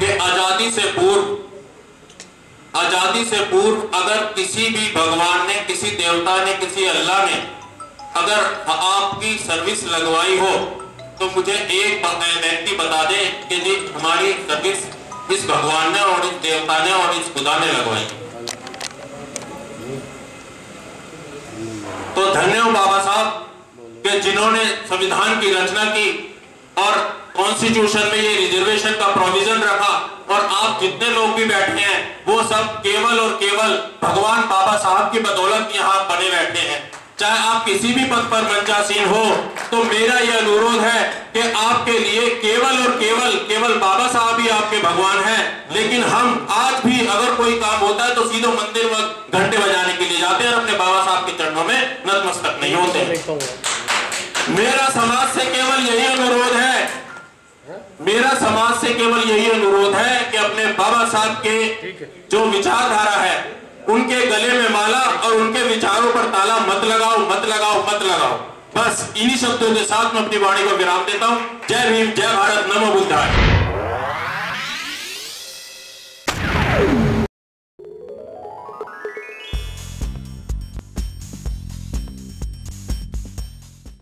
کہ سے پورو، آزادی سے پورو اگر کسی بھی بھگوان نے، کسی دیوتا نے، کسی اللہ نے اگر آپ کی سروس لگوائی ہو تو مجھے ایک ویکتی بتا دیں کہ جی ہماری سروس اس بھگوان نے اور اس دیوتا نے اور اس خدا نے لگوائی۔ جنہوں نے سمویدھان کی رچنا کی اور کانسٹیٹیوشن میں یہ ریزرویشن کا پروویژن رکھا اور آپ جتنے لوگ بھی بیٹھے ہیں، وہ سب کیول اور کیول بھگوان بابا صاحب کی بدولت یہاں بنے بیٹھے ہیں۔ چاہے آپ کسی بھی پد پر منچاسین ہو، تو میرا یہ انورودھ ہے کہ آپ کے لیے کیول اور کیول کیول بابا صاحب ہی آپ کے بھگوان ہیں۔ لیکن ہم آج بھی اگر کوئی کام ہوتا ہے تو سیدھو مندر میں گھنٹے بجانے کے لیے جاتے ہیں اور اپنے بابا صاحب کے چرنوں میں نتمستک نہیں ہوتے۔ میرا سماج سے کیول یہی انورودھ ہے۔ میرا سماج سے کیول یہی انورودھ ہے کہ اپنے بابا صاحب کے جو وچار دھارا ہے ان کے گلے میں مالا اور ان کے وچاروں پر تالا مت لگاؤ مت لگاؤ مت لگاؤ۔ بس انہی شبدوں کے ساتھ میں اپنی باڑی کو گرام دیتا ہوں۔ جے بھیم جے بھارت نمو بدھائے